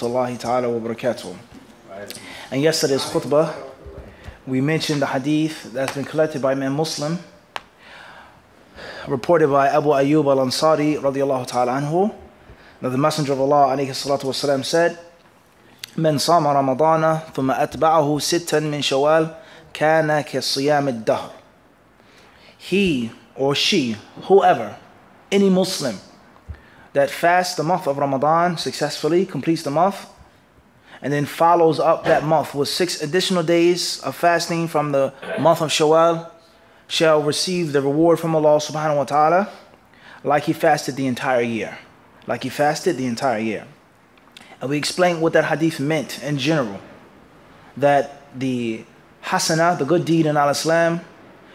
Allah ta'ala wa barakatuh. And yesterday's khutbah, we mentioned the hadith that's been collected by Imam Muslim, reported by Abu Ayyub al-Ansari radiallahu ta'ala anhu, that the Messenger of Allah alayhi salatu wasalam said, من صام رمضان ثم أتبعه ستا من شوال كان كصيام الدهر. He or she, whoever, any Muslim, that fasts the month of Ramadan successfully, completes the month, and then follows up that month with six additional days of fasting from the month of Shawwal, shall receive the reward from Allah subhanahu wa ta'ala like he fasted the entire year. Like he fasted the entire year. And we explained what that hadith meant in general. That the hasana, the good deed in Al Islam,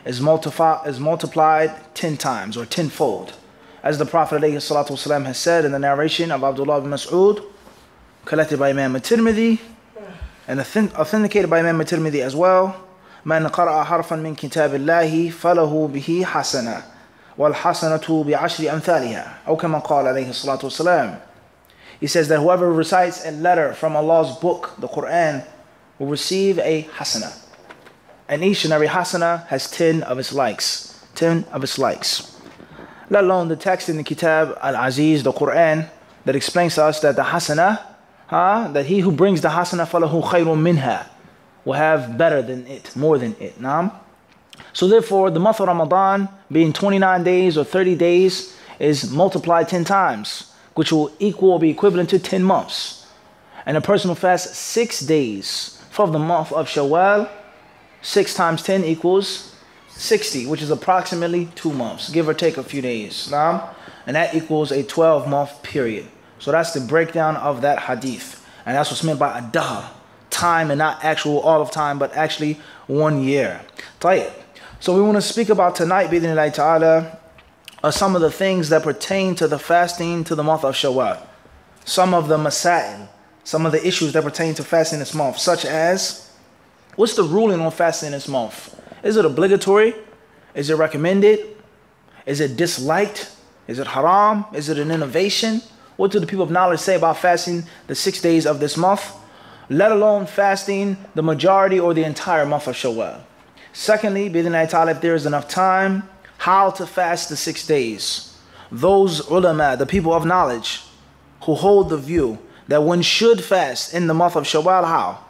is, multifi- is multiplied ten times or tenfold. As the Prophet ﷺ has said in the narration of Abdullah bin Mas'ud, collected by Imam al-Tirmidhi, and authenticated by Imam al-Tirmidhi as well, من قرأ حرفا من كتاب الله فله به حسنة والحسنة بعشر أمثالها أو كما قال عليه الصلاة والسلام He says that whoever recites a letter from Allah's book, the Quran, will receive a hasana. And each and every hasana has 10 of its likes. 10 of its likes. Let alone the text in the Kitab al-Aziz, the Quran, that explains to us that the hasana, huh, that he who brings the hasana falahu khayrun minha, will have better than it, more than it. Naam? So therefore, the month of Ramadan, being 29 days or 30 days, is multiplied 10 times which will equal or be equivalent to 10 months. And a person will fast six days for the month of Shawwal. Six times 10 equals 60, which is approximately two months, give or take a few days. And that equals a 12 month period. So that's the breakdown of that hadith. And that's what's meant by adah, time and not actual all of time, but actually one year. So we want to speak about tonight, bidinillahi ta'ala, are some of the things that pertain to the fasting to the month of Shawwal. Some of the masail, some of the issues that pertain to fasting this month, such as what's the ruling on fasting this month? Is it obligatory? Is it recommended? Is it disliked? Is it haram? Is it an innovation? What do the people of knowledge say about fasting the six days of this month? Let alone fasting the majority or the entire month of Shawwal. Secondly, if there is enough time, how to fast the six days. Those ulama, the people of knowledge, who hold the view that one should fast in the month of Shawwal, how?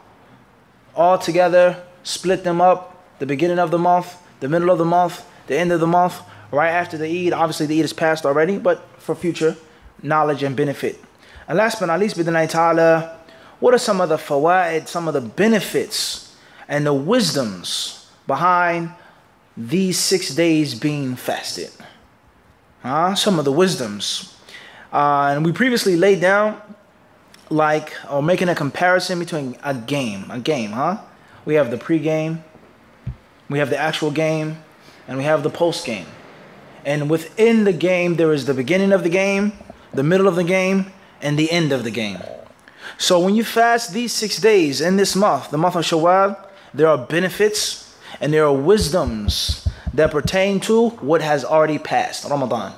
All together, split them up, the beginning of the month, the middle of the month, the end of the month, right after the Eid. Obviously, the Eid is passed already, but for future knowledge and benefit. And last but not least, bidnai ta'ala, what are some of the fawaid, some of the benefits and the wisdoms behind these six days being fasted. Huh? some of the wisdoms. Uh, and we previously laid down like or making a comparison between a game, a game, huh? We have the pre-game, we have the actual game, and we have the post-game. And within the game, there is the beginning of the game, the middle of the game, and the end of the game. So when you fast these six days in this month, the month of Shawwal, there are benefits and there are wisdoms that pertain to what has already passed, Ramadan.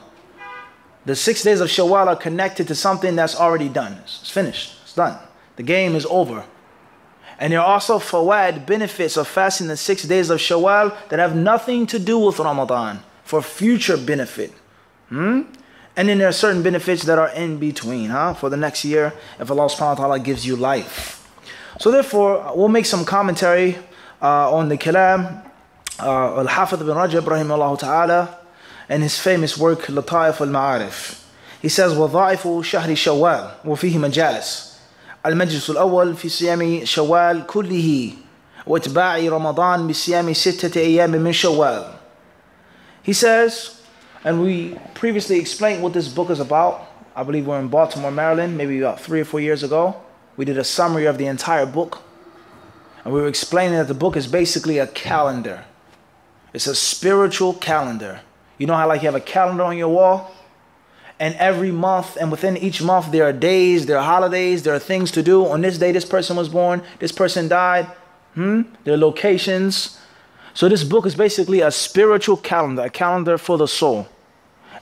The six days of Shawwal are connected to something that's already done. It's finished. It's done. The game is over. And there are also fawaid benefits of fasting the six days of Shawwal that have nothing to do with Ramadan for future benefit. Hmm? And then there are certain benefits that are in between, huh? For the next year, if Allah subhanahu wa ta'ala gives you life. So therefore, we'll make some commentary uh, on the kalam uh, Al-Hafidh bin Rajab rahimahullah ta'ala and his famous work, Lataif al-Ma'arif. He says, وَضَعِفُ شَهْرِ شَوَّالٍ وَفِيهِ مَجَالِسٍ المجلس الأول في صيام شوال كله واتباع رمضان بصيام ستة أيام من شوال. He says, and we previously explained what this book is about. I believe we're in Baltimore, Maryland, maybe about three or four years ago. We did a summary of the entire book. And we were explaining that the book is basically a calendar. It's a spiritual calendar. You know how like you have a calendar on your wall? And every month, and within each month, there are days, there are holidays, there are things to do. On this day, this person was born, this person died. Hmm? There are locations. So this book is basically a spiritual calendar, a calendar for the soul.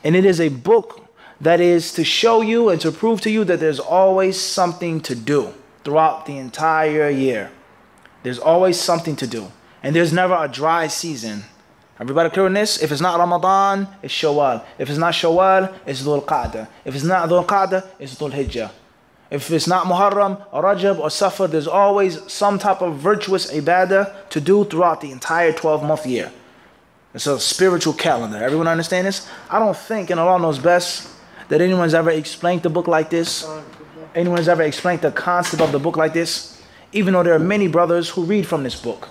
And it is a book that is to show you and to prove to you that there's always something to do throughout the entire year. There's always something to do. And there's never a dry season. Everybody clear on this? If it's not Ramadan, it's Shawwal. If it's not Shawwal, it's Dhul Qa'dah. If it's not Dhul Qa'dah, it's Dhul Hijjah. If it's not Muharram or Rajab or Safar, there's always some type of virtuous ibadah to do throughout the entire 12 month year. It's a spiritual calendar. Everyone understand this? I don't think, and Allah knows best, that anyone's ever explained the book like this. Anyone's ever explained the concept of the book like this. Even though there are many brothers who read from this book.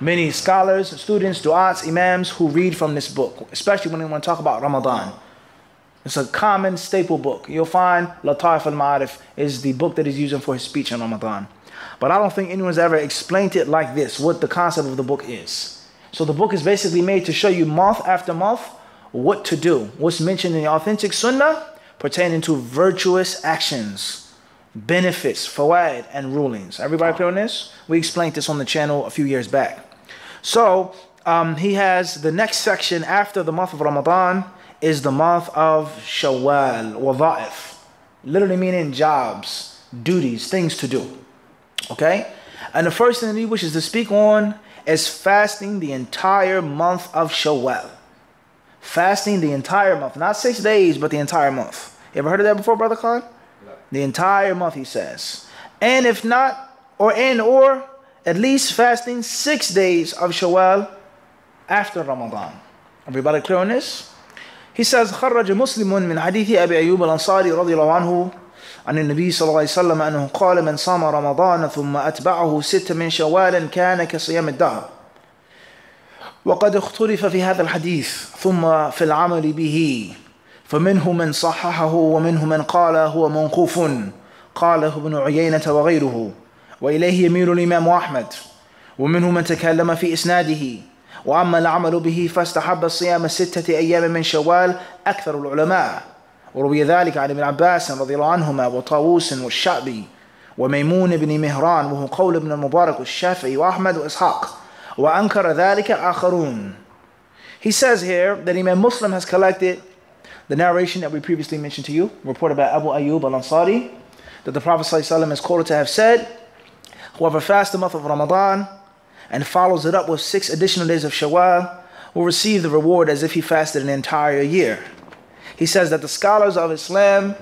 Many scholars, students, du'ats, imams who read from this book, especially when they want to talk about Ramadan. It's a common staple book. You'll find Lataif al-Ma'arif is the book that he's using for his speech in Ramadan. But I don't think anyone's ever explained it like this, what the concept of the book is. So the book is basically made to show you month after month what to do, what's mentioned in the authentic sunnah pertaining to virtuous actions, benefits, fawaid, and rulings. Everybody clear on this? We explained this on the channel a few years back. So um, he has the next section after the month of Ramadan is the month of Shawwal, wadha'if, literally meaning jobs, duties, things to do. Okay? And the first thing that he wishes to speak on is fasting the entire month of Shawwal. Fasting the entire month, not six days, but the entire month. You ever heard of that before, Brother Khan? No. The entire month, he says. And if not, or in, or at least fasting six days of Shawwal after Ramadan. Everybody clear on this? He says, خرج مسلم من حديث أبي أيوب الأنصاري رضي الله عنه عن النبي صلى الله عليه وسلم أنه قال من صام رمضان ثم أتبعه ست من شوال كان كصيام الدهر وقد اختلف في هذا الحديث ثم في العمل به فمنه من صححه ومنه من قال هو موقوف قاله ابن عيينة وغيره وإليه يميل الإمام أحمد ومنه من تكلم في إسناده. وأما العمل به فاستحب الصيام ستة أيام من شوال أكثر العلماء. وروي ذلك عن ابن عباس رضي الله عنهما وطاووس والشعبي وميمون بن مهران وهو قول ابن المبارك والشافعي وأحمد وإسحاق. وأنكر ذلك آخرون He says here that Imam Muslim has collected the narration that we previously mentioned to you, reported by Abu Ayyub al-Ansari, that the Prophet ﷺ is quoted to have said, Whoever fasts the month of Ramadan and follows it up with six additional days of Shawwal will receive the reward as if he fasted an entire year. He says that the scholars of Islam,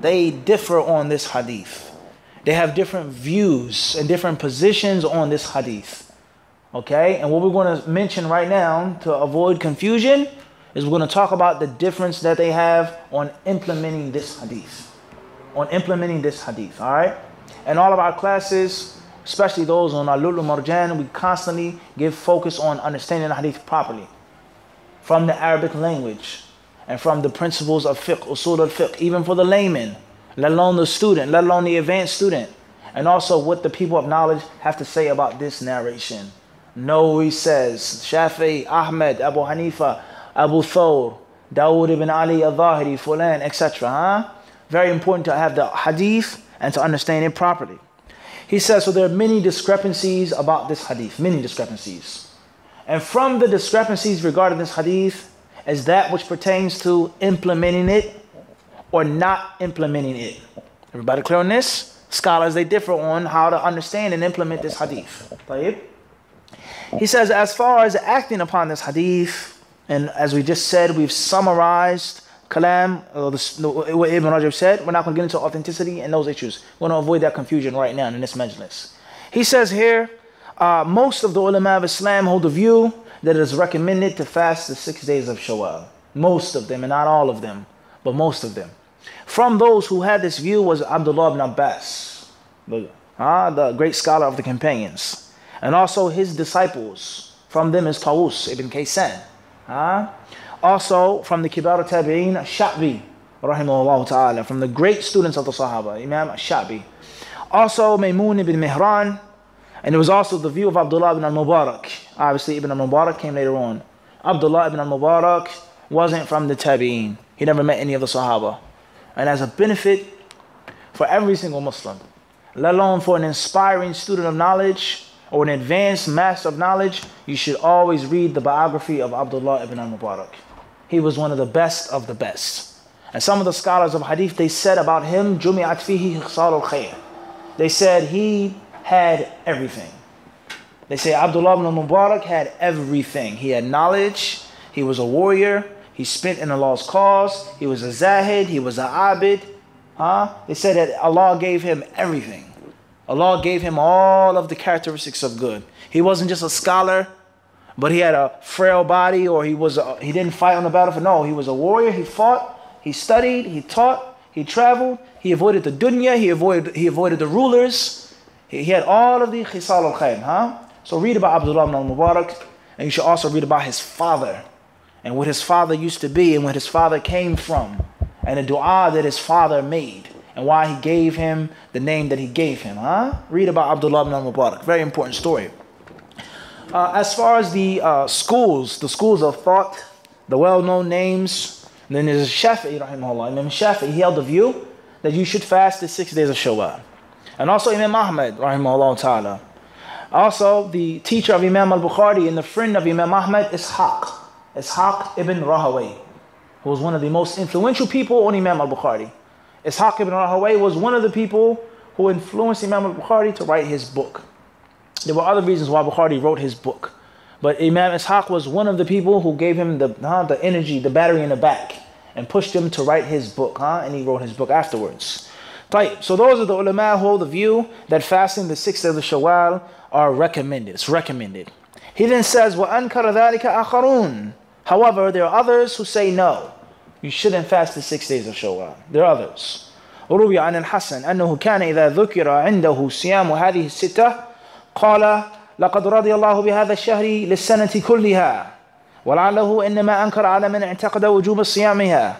they differ on this hadith. They have different views and different positions on this hadith. Okay, and what we're going to mention right now to avoid confusion is we're going to talk about the difference that they have on implementing this hadith. On implementing this hadith, all right? And all of our classes, especially those on our Lulu Marjan, we constantly give focus on understanding the hadith properly from the Arabic language and from the principles of fiqh, usul al fiqh, even for the layman, let alone the student, let alone the advanced student, and also what the people of knowledge have to say about this narration. No, Nawawi says, Shafi, Ahmed, Abu Hanifa, Abu Thawr, Dawood ibn Ali al-Zahiri, Fulan, etc. Huh? Very important to have the hadith and to understand it properly. He says, so there are many discrepancies about this hadith, many discrepancies. And from the discrepancies regarding this hadith is that which pertains to implementing it or not implementing it. Everybody clear on this? Scholars, they differ on how to understand and implement this hadith. He says, as far as acting upon this hadith, and as we just said, we've summarized kalam, or the, what Ibn Rajab said, we're not going to get into authenticity and those issues. We're going to avoid that confusion right now in this majlis. He says here, uh, most of the ulama of Islam hold the view that it is recommended to fast the six days of Shawwal. Most of them, and not all of them, but most of them. From those who had this view was Abdullah ibn Abbas, the, uh, the great scholar of the companions, and also his disciples. From them is Tawus ibn Kaysan. Uh, also from the Kibar Tabi'in, Sha'bi, rahimahullah ta'ala, from the great students of the Sahaba, Imam Sha'bi. Also Maymun ibn Mihran, and it was also the view of Abdullah ibn al-Mubarak. Obviously Ibn al-Mubarak came later on. Abdullah ibn al-Mubarak wasn't from the Tabi'in. He never met any of the Sahaba. And as a benefit for every single Muslim, let alone for an inspiring student of knowledge, or an advanced master of knowledge, you should always read the biography of Abdullah ibn al-Mubarak. He was one of the best of the best. And some of the scholars of hadith, they said about him, Jumi'at fihi al khair. They said he had everything. They say Abdullah ibn Mubarak had everything. He had knowledge, he was a warrior, he spent in Allah's cause, he was a zahid, he was a abid. Huh? They said that Allah gave him everything. Allah gave him all of the characteristics of good. He wasn't just a scholar, but he had a frail body or he was a, he didn't fight on the battlefield. No, he was a warrior. He fought, he studied, he taught, he traveled, he avoided the dunya, he avoided he avoided the rulers. He, he had all of the khisal al khair, huh? So read about Abdullah ibn al-Mubarak and you should also read about his father and what his father used to be and where his father came from and the dua that his father made and why he gave him the name that he gave him. Huh? Read about Abdullah ibn al-Mubarak. Very important story. Uh, as far as the uh, schools, the schools of thought, the well-known names, then there's Shafi'i, rahimahullah. Imam Shafi'i, he held the view that you should fast the six days of Shawwal. And also Imam Ahmad, rahimahullah ta'ala. Also, the teacher of Imam al-Bukhari and the friend of Imam Ahmad, Ishaq. Ishaq ibn Rahawayh, who was one of the most influential people on Imam al-Bukhari. Ishaq ibn Rahawayh was one of the people who influenced Imam al-Bukhari to write his book. There were other reasons why Bukhari wrote his book. But Imam Ishaq was one of the people who gave him the, huh, the energy, the battery in the back, and pushed him to write his book, huh? and he wrote his book afterwards. So those are the ulama who hold the view that fasting the sixth of the Shawwal are recommended. It's recommended. He then says, وَأَنْكَرَ ذَلِكَ آخَرُونَ However, there are others who say no. You shouldn't fast the six days of Shawwal. There are others. وروي عن الحسن أنه كان إذا ذكر عنده صيام هذه الستة قال لقد رضي الله بهذا الشهر للسنة كلها ولعله إنما أنكر على من اعتقد وجوب صيامها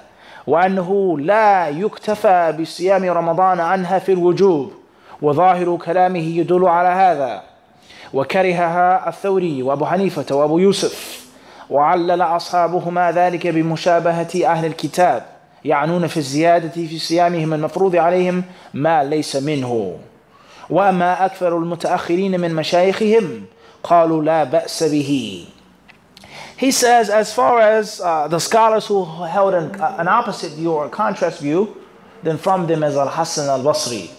وأنه لا يكتفى بصيام رمضان عنها في الوجوب وظاهر كلامه يدل على هذا. وكرهها الثوري وأبو حنيفة وأبو يوسف وعلل أصحابهما ذلك بمشابهة أهل الكتاب يعنون في الزيادة في صيامهم المفروض عليهم ما ليس منه. وأما أكثر المتأخرين من مشايخهم قالوا لا بأس به He says, as far as uh, the scholars who held an, uh, an, opposite view or a contrast view, then from them is Al Hassan al Basri.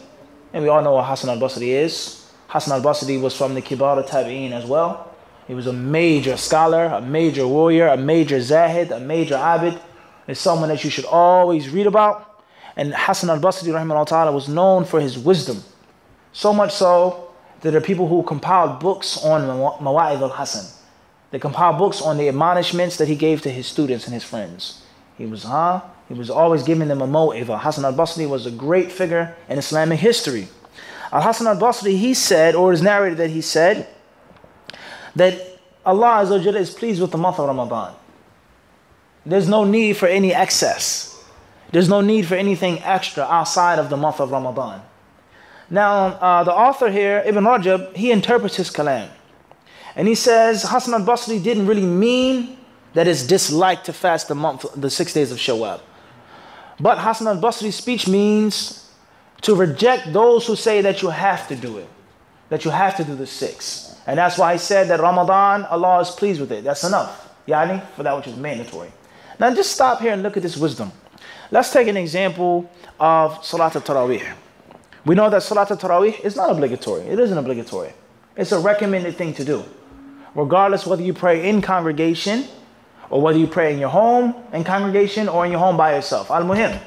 And we all know what Hassan al Basri is. Hassan al Basri was from the Kibar Tabi'een as well. He was a major scholar, a major warrior, a major zahid, a major abid. It's someone that you should always read about. And Hassan al Basri ta'ala, was known for his wisdom. So much so that there are people who compiled books on Mawa'id al Hassan. They compiled books on the admonishments that he gave to his students and his friends. He was, huh? He was always giving them a mo'ivah. Hassan al-Basri was a great figure in Islamic history. Al-Hassan al-Basri, he said, or is narrated that he said, that Allah is pleased with the month of Ramadan. There's no need for any excess. There's no need for anything extra outside of the month of Ramadan. Now, uh, the author here, Ibn Rajab, he interprets his kalam. And he says Hassan al-Basri didn't really mean that it's disliked to fast the month, the six days of Shawwal. But Hassan al-Basri's speech means to reject those who say that you have to do it, that you have to do the six. And that's why he said that Ramadan, Allah is pleased with it. That's enough. Yani, for that which is mandatory. Now just stop here and look at this wisdom. Let's take an example of Salat al-Taraweeh. We know that Salat al-Taraweeh is not obligatory. It isn't obligatory. It's a recommended thing to do regardless whether you pray in congregation or whether you pray in your home in congregation or in your home by yourself. Al Muhim.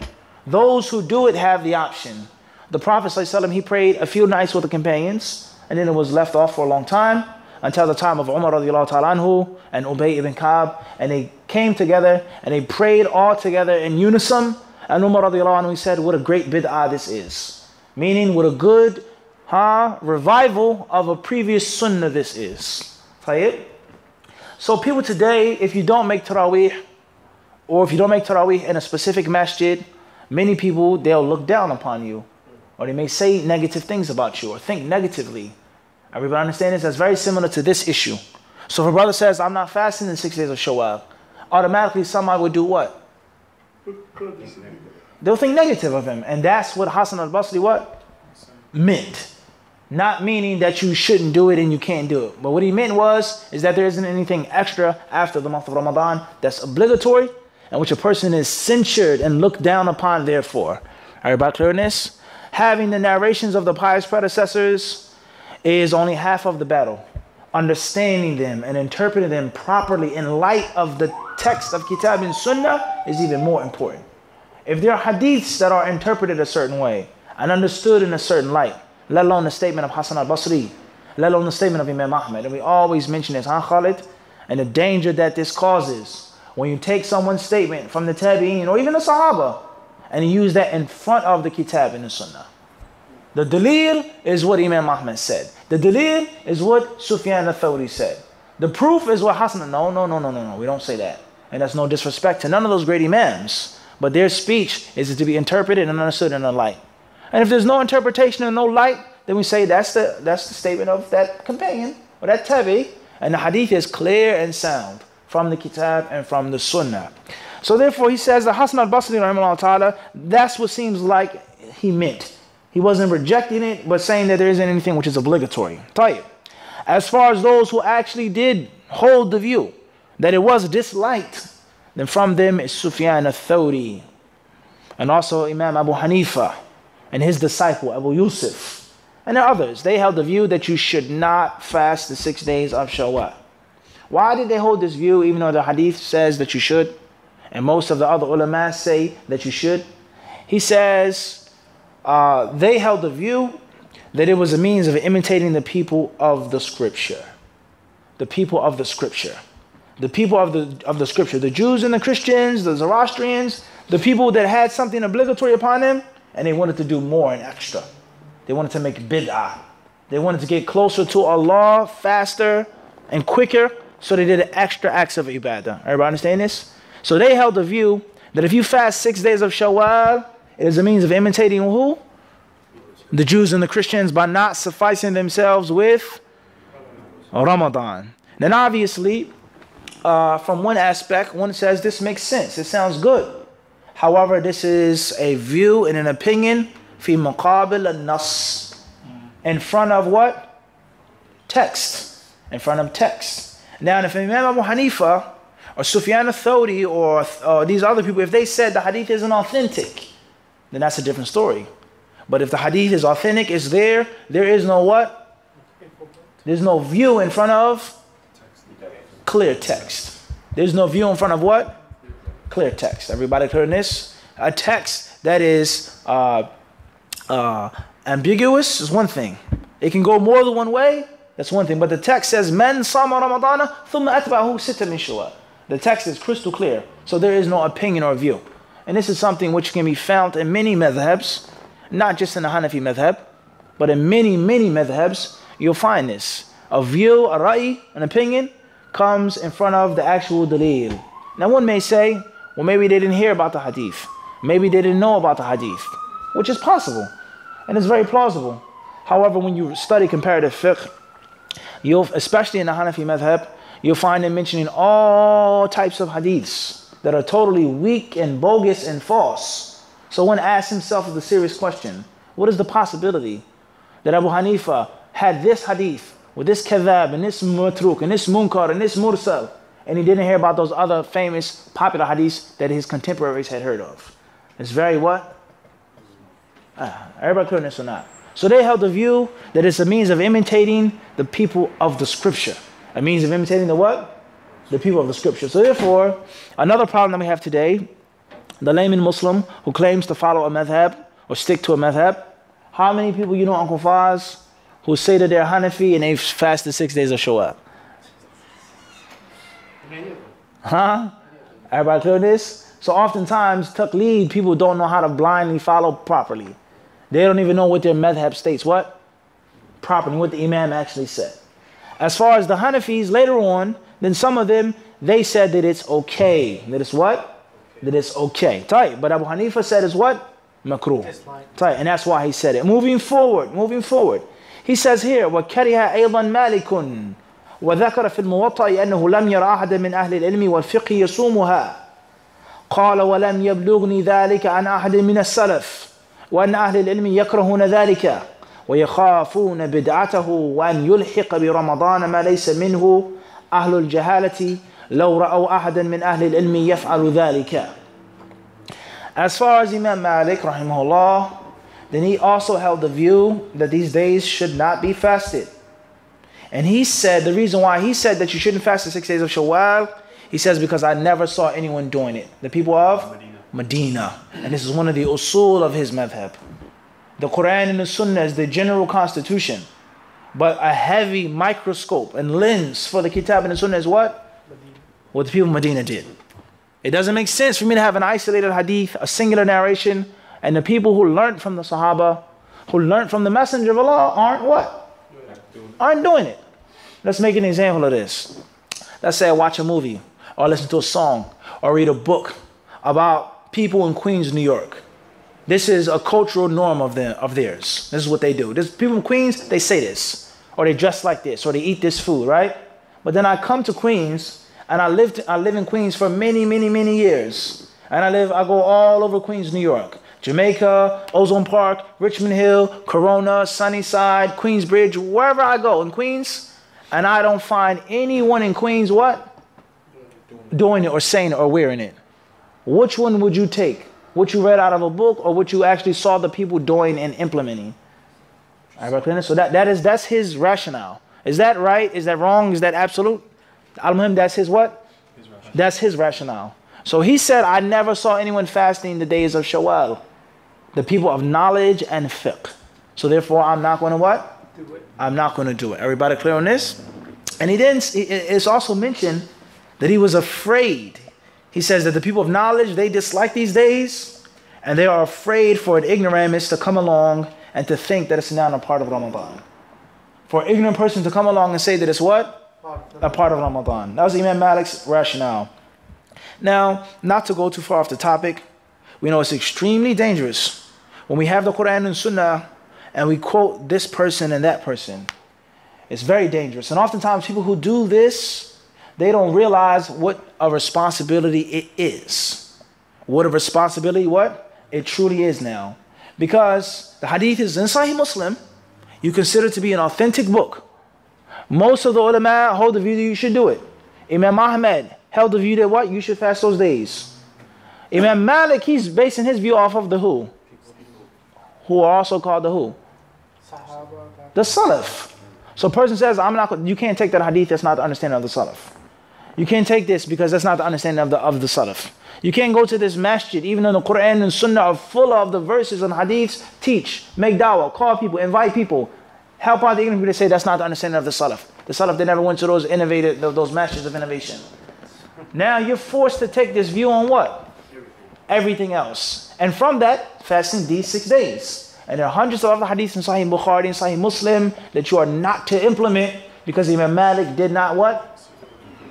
Those who do it have the option. The Prophet ﷺ, he prayed a few nights with the companions and then it was left off for a long time until the time of Umar anhu and Ubay ibn Ka'b and they came together and they prayed all together in unison and Umar radiallahu anhu said what a great bid'ah this is meaning what a good huh, revival of a previous sunnah this is. So people today, if you don't make Taraweeh, or if you don't make Taraweeh in a specific masjid, many people, they'll look down upon you. Or they may say negative things about you or think negatively. Everybody understand this? That's very similar to this issue. So if a brother says, I'm not fasting in six days of Shawwal, automatically somebody would do what? They'll think negative of him. And that's what Hassan al-Basri what? Meant. Not meaning that you shouldn't do it and you can't do it. But what he meant was, is that there isn't anything extra after the month of Ramadan that's obligatory. and which a person is censured and looked down upon therefore. Everybody clear on this? Having the narrations of the pious predecessors is only half of the battle. Understanding them and interpreting them properly in light of the text of Kitab and Sunnah is even more important. If there are hadiths that are interpreted a certain way and understood in a certain light, let alone the statement of Hassan al-Basri, let alone the statement of Imam Ahmed, and we always mention this, huh Khalid? And the danger that this causes when you take someone's statement from the Tabi'een or even the Sahaba and you use that in front of the Kitab and the Sunnah. The dalil is what Imam Ahmed said. The dalil is what Sufyan al-Thawri said. The proof is what Hassan, no, no, no, no, no, no, we don't say that. And that's no disrespect to none of those great Imams. But their speech is to be interpreted and understood in a light. And if there's no interpretation and no light, then we say that's the, that's the statement of that companion or that tabi. And the hadith is clear and sound from the kitab and from the sunnah. So therefore he says the Hassan al-Basri ta'ala, that's what seems like he meant. He wasn't rejecting it, but saying that there isn't anything which is obligatory. Tayyip. As far as those who actually did hold the view that it was disliked then from them is Sufyan al-Thawri and also Imam Abu Hanifa and his disciple Abu Yusuf and there are others. They held the view that you should not fast the six days of Shawwal. Why did they hold this view even though the hadith says that you should? And most of the other ulama say that you should. He says uh, they held the view that it was a means of imitating the people of the scripture. The people of the scripture the people of the, of the scripture, the Jews and the Christians, the Zoroastrians, the people that had something obligatory upon them, and they wanted to do more and extra. They wanted to make bid'ah. They wanted to get closer to Allah faster and quicker, so they did extra acts of ibadah. Everybody understand this? So they held the view that if you fast six days of Shawwal, it is a means of imitating who? The Jews and the Christians by not sufficing themselves with Ramadan. Then obviously, uh, from one aspect, one says this makes sense. It sounds good. However, this is a view and an opinion fi muqabil nas in front of what? Text. In front of text. Now, if Imam Abu Hanifa or Sufyan al-Thawri or these other people, if they said the hadith isn't authentic, then that's a different story. But if the hadith is authentic, it's there, there is no what? There's no view in front of clear text. There's no view in front of what? Clear text. Everybody clear this? A text that is uh, uh, ambiguous is one thing. It can go more than one way. That's one thing. But the text says, "Men sama Ramadana thumma atba'ahu sita min The text is crystal clear, so there is no opinion or view. And this is something which can be found in many madhabs, not just in the Hanafi madhab, but in many, many madhabs, you'll find this. A view, a ra'i, an opinion, comes in front of the actual dalil. Now one may say, well maybe they didn't hear about the hadith. Maybe they didn't know about the hadith, which is possible and it's very plausible. However, when you study comparative fiqh, you'll, especially in the Hanafi madhab, you'll find them mentioning all types of hadiths that are totally weak and bogus and false. So one asks himself the serious question, what is the possibility that Abu Hanifa had this hadith with this kadhab and this matruk and this munkar and this mursal. And he didn't hear about those other famous popular hadiths that his contemporaries had heard of. It's very what? Ah, everybody clear this or not? So they held the view that it's a means of imitating the people of the scripture. A means of imitating the what? The people of the scripture. So therefore, another problem that we have today, the layman Muslim who claims to follow a madhab or stick to a madhab, how many people you know, Uncle Faz, who say that they're Hanafi and they fasted six days of Shawwal. Huh? Everybody clear this? So oftentimes, taqleed, people don't know how to blindly follow properly. They don't even know what their madhab states. What? Properly, what the Imam actually said. As far as the Hanafis, later on, then some of them, they said that it's okay. That it's what? That it's okay. Tight. But Abu Hanifa said it's what? Makruh. Tight. And that's why he said it. Moving forward, moving forward. He says here وكره أيضا مالك. وذكر في الموطأ أنه لم يرى أحد من أهل العلم والفقه يصومها. قال ولم يبلغني ذلك عن أحد من السلف. وأن أهل العلم يكرهون ذلك ويخافون بدعته وأن يلحق برمضان ما ليس منه. أهل الجهالة لو رأوا أحدا من أهل العلم يفعل ذلك. As far as Imam Malik rahimahullah, then he also held the view that these days should not be fasted. And he said the reason why he said that you shouldn't fast the six days of Shawwal, he says because I never saw anyone doing it. The people of Medina. Medina. And this is one of the usul of his madhab. The Quran and the Sunnah is the general constitution. But a heavy microscope and lens for the Kitab and the Sunnah is what? Medina. What the people of Medina did. It doesn't make sense for me to have an isolated hadith, a singular narration, and the people who learned from the Sahaba, who learned from the Messenger of Allah, aren't what? Aren't doing it. Let's make an example of this. Let's say I watch a movie, or listen to a song, or read a book about people in Queens, New York. This is a cultural norm of, them, of theirs. This is what they do. This, people in Queens, they say this, or they dress like this, or they eat this food, right? But then I come to Queens, and I lived, I live in Queens for many, many, many years. And I live, I go all over Queens, New York. Jamaica, Ozone Park, Richmond Hill, Corona, Sunnyside, Queensbridge, wherever I go in Queens, and I don't find anyone in Queens what? Doing it or saying it or wearing it. Which one would you take? What you read out of a book or what you actually saw the people doing and implementing? So that, that is that's his rationale. Is that right? Is that wrong? Is that absolute? Al-Muhim, that's his what? His that's his rationale. So he said, I never saw anyone fasting in the days of Shawwal the people of knowledge and fiqh. So therefore, I'm not going to what? I'm not going to do it. Everybody clear on this? And he didn't. It's also mentioned that he was afraid. He says that the people of knowledge they dislike these days, and they are afraid for an ignoramus to come along and to think that it's not a part of Ramadan. For an ignorant person to come along and say that it's what? A part of Ramadan. That was Imam Malik's rationale. Now, not to go too far off the topic, we know it's extremely dangerous when we have the Quran and Sunnah and we quote this person and that person. It's very dangerous. And oftentimes, people who do this, they don't realize what a responsibility it is. What a responsibility, what? It truly is now. Because the hadith is in Sahih Muslim, you consider it to be an authentic book. Most of the ulama hold the view that you should do it. Imam Ahmed held the view that what? You should fast those days. Imam Malik, he's basing his view off of the who? Who are also called the who? The Salaf. So a person says, I'm not you can't take that hadith, that's not the understanding of the Salaf. You can't take this because that's not the understanding of the of the Salaf. You can't go to this masjid, even though the Quran and Sunnah are full of the verses and hadiths, teach, make dawah, call people, invite people, help out the ignorant people to say that's not the understanding of the Salaf. The Salaf, they never went to those innovated, those masters of innovation. Now you're forced to take this view on what? Everything else. And from that, fasting these six days. And there are hundreds of other hadiths in Sahih Bukhari and Sahih Muslim that you are not to implement because Imam Malik did not what?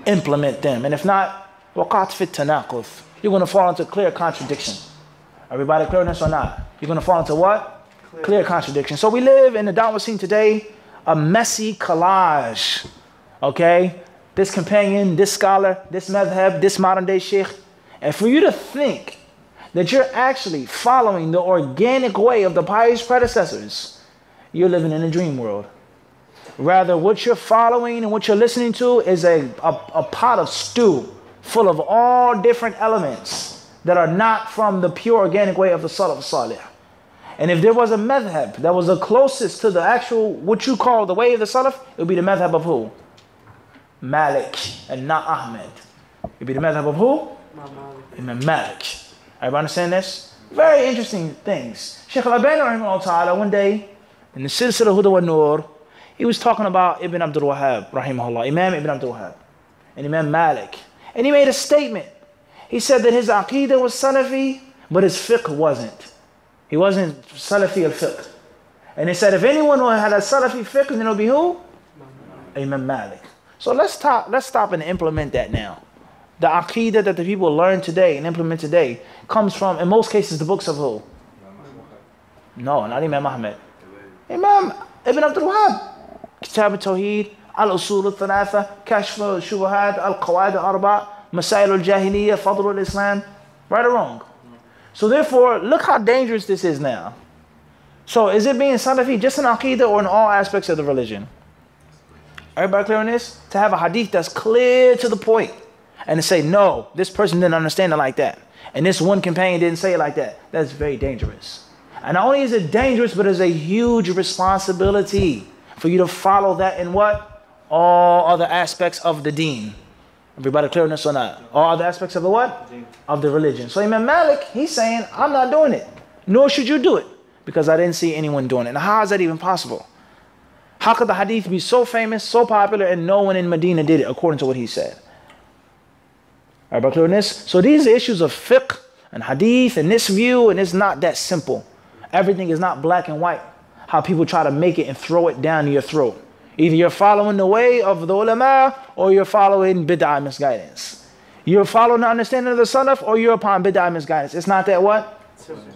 Implement them. And if not, waqat fit tanaquth. You're going to fall into clear contradiction. Everybody clear on this or not? You're going to fall into what? Clear. clear contradiction. So we live in the Dawah scene today, a messy collage. Okay? This companion, this scholar, this madhab, this modern day sheikh. And for you to think that you're actually following the organic way of the pious predecessors, you're living in a dream world. Rather, what you're following and what you're listening to is a, a, a pot of stew full of all different elements that are not from the pure organic way of the Salaf Salih. And if there was a madhab that was the closest to the actual, what you call the way of the Salaf, it would be the madhab of who? Malik and not Ahmed. It would be the madhab of who? Imam Malik. Everybody understand this? Very interesting things. Sheikh Al-Albani one day in the Silsila Huda wa Nur, he was talking about Ibn Abdul Wahhab, rahimahullah, Imam Ibn Abdul Wahhab, and Imam Malik. And he made a statement. He said that his aqidah was Salafi, but his fiqh wasn't. He wasn't Salafi al-fiqh. And he said if anyone who had a Salafi fiqh, then it'll be who? Imam Malik. So let's, talk, let's stop and implement that now. The aqidah that the people learn today and implement today comes from, in most cases, the books of who? No, not Imam Ahmed. Imam Ibn Abdul Wahhab. Kitab al-Tawheed, al-Usul al-Thalatha, Kashf al-Shubahat, al-Qawaid al-Arba, Masail al-Jahiliyyah, Fadl al-Islam. Right or wrong? So therefore, look how dangerous this is now. So is it being Salafi just in Aqidah or in all aspects of the religion? Everybody clear on this? To have a hadith that's clear to the point and to say, no, this person didn't understand it like that. And this one companion didn't say it like that. That's very dangerous. And not only is it dangerous, but it's a huge responsibility for you to follow that in what? All other aspects of the deen. Everybody clear on this or not? All other aspects of the what? Of the religion. So Imam Malik, he's saying, I'm not doing it. Nor should you do it. Because I didn't see anyone doing it. Now, how is that even possible? How could the hadith be so famous, so popular, and no one in Medina did it, according to what he said? This? So these issues of fiqh and hadith and this view, and it's not that simple. Everything is not black and white. How people try to make it and throw it down your throat. Either you're following the way of the ulama or you're following bid'ah misguidance. You're following the understanding of the salaf or you're upon bid'ah misguidance. It's not that what?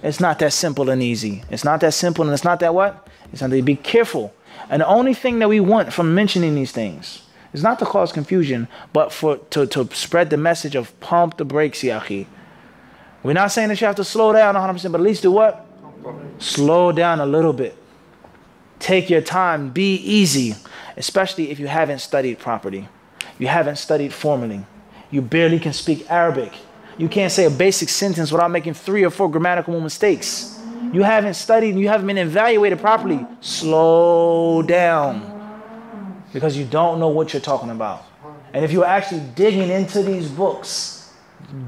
It's not that simple and easy. It's not that simple and it's not that what? It's something to be careful. And the only thing that we want from mentioning these things is not to cause confusion, but for to, to spread the message of pump the brakes, yahi. We're not saying that you have to slow down 100%, but at least do what? Slow down a little bit. Take your time. Be easy, especially if you haven't studied properly. You haven't studied formally. You barely can speak Arabic. You can't say a basic sentence without making three or four grammatical mistakes. You haven't studied, and you haven't been evaluated properly. Slow down because you don't know what you're talking about. And if you're actually digging into these books,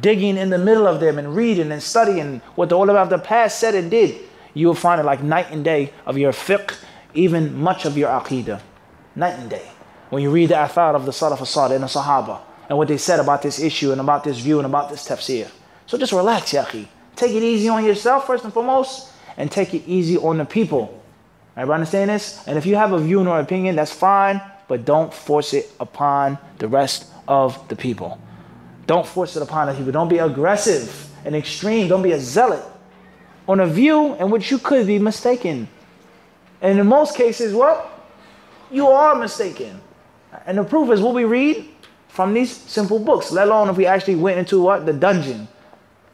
digging in the middle of them and reading and studying what the of the past said and did, you will find it like night and day of your fiqh, even much of your aqidah. Night and day. When you read the athar of the Salaf al-Salih and the Sahaba and what they said about this issue and about this view and about this tafsir. So just relax, yaqi. Take it easy on yourself first and foremost, and take it easy on the people. Everybody understand this? And if you have a view or opinion, that's fine, but don't force it upon the rest of the people. Don't force it upon the people. Don't be aggressive and extreme. Don't be a zealot on a view in which you could be mistaken. And in most cases, what? You are mistaken. And the proof is what we read from these simple books, let alone if we actually went into what? The dungeon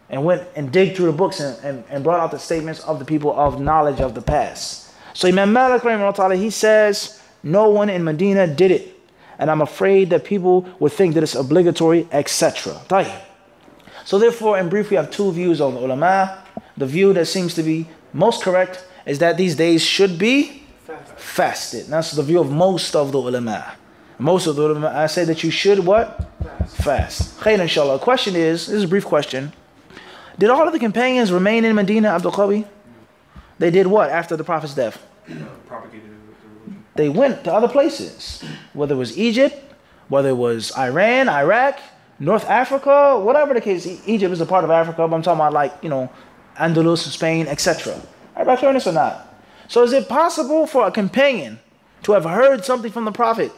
and went and dig through the books and, and, and brought out the statements of the people of knowledge of the past. So Imam Malik, he says, no one in Medina did it. And I'm afraid that people would think that it's obligatory, etc. So therefore, in brief, we have two views on the ulama. The view that seems to be most correct is that these days should be fasted. That's the view of most of the ulama. Most of the ulama, I say that you should what? Fast. Khair inshallah. Question is, this is a brief question. Did all of the companions remain in Medina, Abdul Qawi? They did what after the Prophet's death? They went to other places, whether it was Egypt, whether it was Iran, Iraq, North Africa, whatever the case. Egypt is a part of Africa, but I'm talking about like, you know, Andalus, Spain, etc. Everybody clear this or not? So is it possible for a companion to have heard something from the Prophet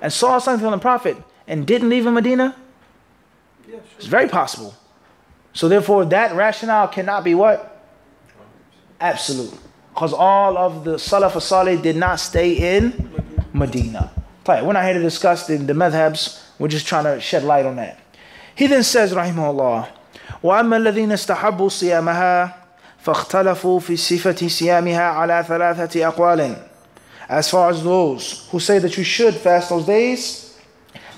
and saw something from the Prophet and didn't leave in Medina? It's very possible. So therefore, that rationale cannot be what? Absolute. Because all of the Salaf Salih did not stay in Medina. We're not here to discuss the, the madhabs. We're just trying to shed light on that. He then says, rahimahullah, وأما الذين استحبوا صيامها فاختلفوا في صفة صيامها على ثلاثة أقوال. As far as those who say that you should fast those days,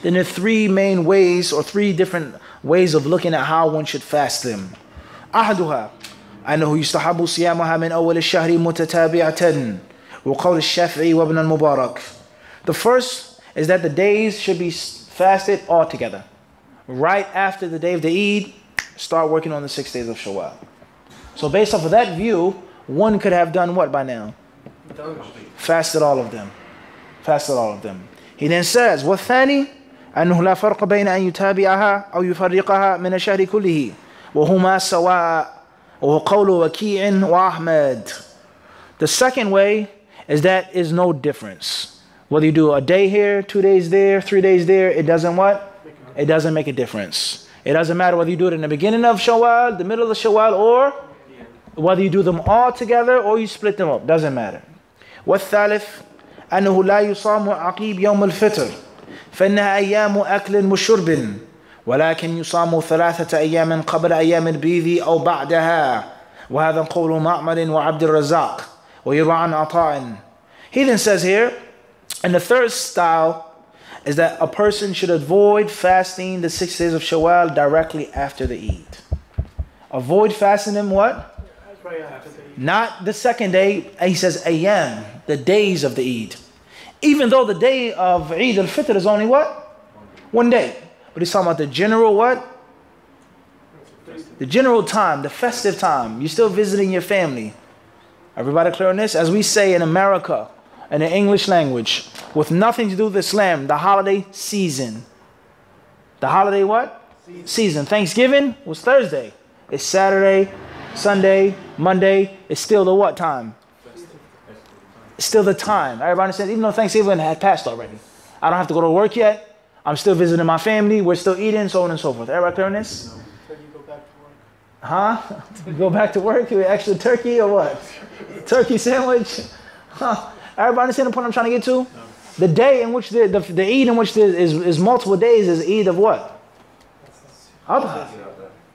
then there are three main ways or three different ways of looking at how one should fast them. أحدها أنه يستحب صيامها من أول الشهر متتابعة وقول الشافعي وابن المبارك. The first is that the days should be fasted all together. Right after the day of the Eid, start working on the six days of Shawwal. So based off of that view, one could have done what by now? Fasted all of them. Fasted all of them. He then says, والثاني أنه لا فرق بين أن يتابعها أو يفرقها من الشهر كله وهما سواء وهو قول وكيع وأحمد The second way is that is no difference. Whether you do a day here, two days there, three days there, it doesn't what? It doesn't make a difference. It doesn't matter whether you do it in the beginning of Shawwal, the middle of Shawwal, or whether you do them all together or you split them up. Doesn't matter. والثالث أنه لا يصام عقيب يوم الفطر فإنها أيام أكل وشرب ولكن يصام ثلاثة أيام قبل أيام البيض أو بعدها وهذا قول معمر وعبد الرزاق ويروى عن عطاء He then says here, and the third style is that a person should avoid fasting the six days of Shawwal directly after the Eid. Avoid fasting them what? Right after the Eid. Not the second day. He says ayam, the days of the Eid. Even though the day of Eid al-Fitr is only what? One day. But he's talking about the general what? The general time, the festive time. You're still visiting your family. Everybody clear on this? As we say in America, in the English language, with nothing to do with Islam, the holiday season. The holiday what? Season. Thanksgiving was Thursday. It's Saturday, Sunday, Monday. It's still the what time? It's still the time. Everybody understand? Even though Thanksgiving had passed already. I don't have to go to work yet. I'm still visiting my family. We're still eating, so on and so forth. Everybody clear on this? Then you go back to work. Huh? Go back to work with extra turkey or what? Turkey sandwich? Huh? Everybody understand the point I'm trying to get to? The day in which the, the, the Eid in which there is, is multiple days is Eid of what? Adha.